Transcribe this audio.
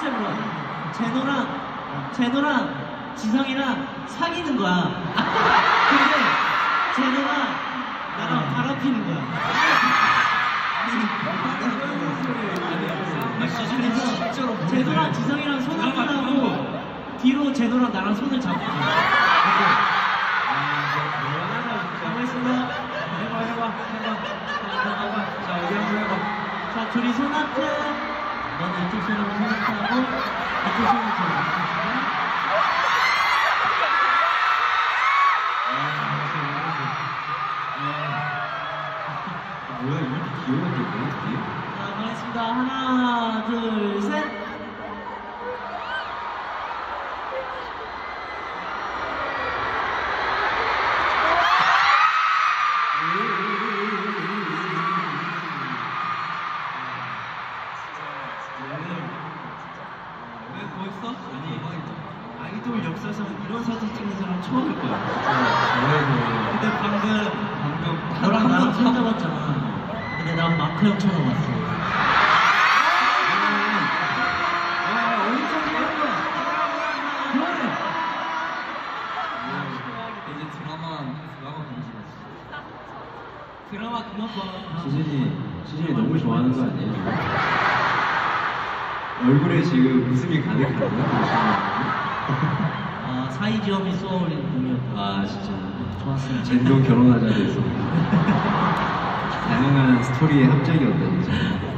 컨셉으로 제노랑 제노랑 지성이랑 사귀는 거야. 근데 제노가 나랑 바람피는 거야. 그래서 제노랑 지성이랑 손 한번 하고 뒤로 제노랑 나랑 손을 잡고 가보겠습니다. 해봐 해봐 해봐 자 해봐 자 어디 한번 해봐 자, 둘이 손 하트. 너는 이쪽 손으로. 뭐야 이렇게 이렇게 자, 가겠습니다. 하나, 둘, 셋. 멋있어? 아니 아이돌 역사상 이런 사진 찍는 사람 처음일 거야. 저희도 근데 방금 방금 너랑 나랑 한번 손 잡았잖아. 근데 난 마크 형 쳐다봤어. 와 엄청 예뻐 그만해 이제 드라마 드라마 공지했어 드라마 그만 봐. 지진이 지진이 너무 좋아하는 거 아니에요? 얼굴에 지금 웃음이 가득하거든요. 아, 사이지엄이 쏘아올린 공이었다. 아 진짜 좋았어요. 젠동 결혼하자 돼서 다양한 스토리의 합작이었다 진짜.